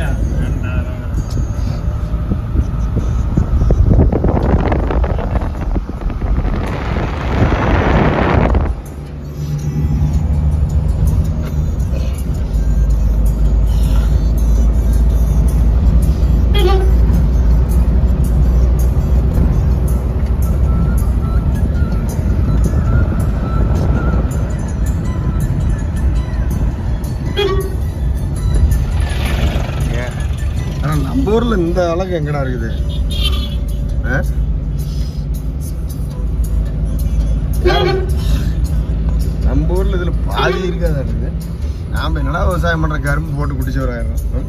Yeah. நம்ம ஊர்ல இந்த அளவுக்கு எங்கடா இருக்குது? ஆ? நம்ம ஊர்ல இதுல பாதி இருக்காதா இருக்குது நாம என்னடா விவசாயம் பண்ற கரும்பு போட்டு குடிச்சவராயிரம்